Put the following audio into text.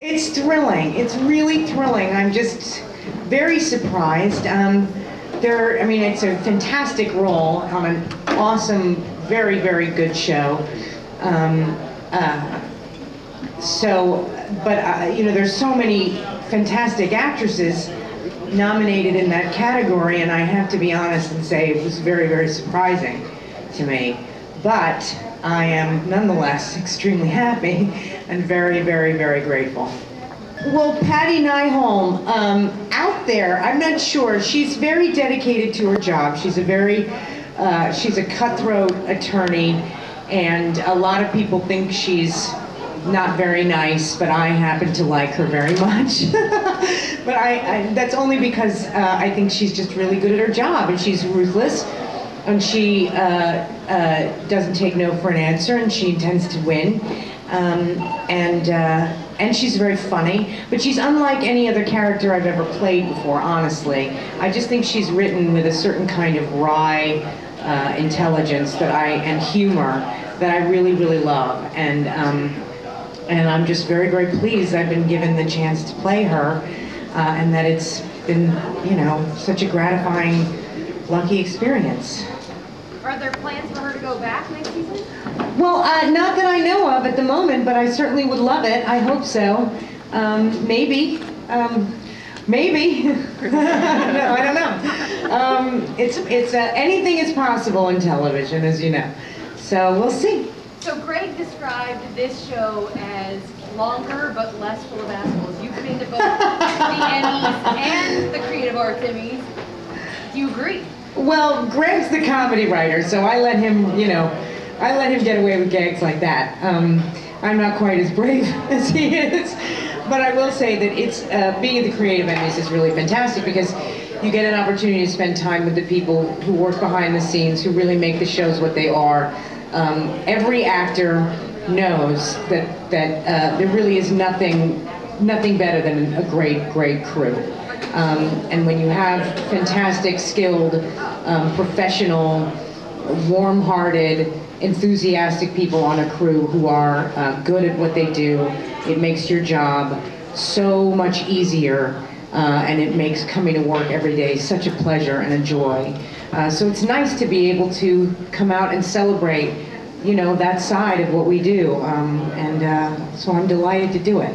It's thrilling. It's really thrilling. I'm just very surprised. Um, there, I mean, it's a fantastic role on an awesome, very, very good show. Um, uh, so, but uh, you know, there's so many fantastic actresses nominated in that category, and I have to be honest and say it was very, very surprising to me. But I am nonetheless extremely happy and very, very, very grateful. Well, Patti Nyholm, um, out there, I'm not sure. She's very dedicated to her job. She's a very, uh, she's a cutthroat attorney, and a lot of people think she's not very nice, but I happen to like her very much. but I, I, that's only because uh, I think she's just really good at her job, and she's ruthless, and she uh, uh, doesn't take no for an answer, and she intends to win. Um, and uh, and she's very funny, but she's unlike any other character I've ever played before. Honestly, I just think she's written with a certain kind of wry uh, intelligence that I and humor that I really really love, and um, and I'm just very very pleased I've been given the chance to play her, uh, and that it's been you know such a gratifying, lucky experience. Are there plans for her to go back next season? Well, uh, not that I know of at the moment, but I certainly would love it. I hope so. Um, maybe. Um, maybe. no, I don't know. Um, it's it's uh, anything is possible in television, as you know. So we'll see. So Greg described this show as longer but less full of assholes. You've been to both the Emmys and the Creative Arts Emmys. Do you agree? Well, Greg's the comedy writer, so I let him, you know, I let him get away with gags like that. Um, I'm not quite as brave as he is, but I will say that it's uh, being at the Creative Emmys is really fantastic because you get an opportunity to spend time with the people who work behind the scenes, who really make the shows what they are. Um, every actor knows that that uh, there really is nothing nothing better than a great great crew. Um, and when you have fantastic, skilled, um, professional, warm-hearted, enthusiastic people on a crew who are uh, good at what they do, it makes your job so much easier uh, and it makes coming to work every day such a pleasure and a joy. Uh, so it's nice to be able to come out and celebrate, you know, that side of what we do. Um, and uh, so I'm delighted to do it.